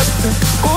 Costa.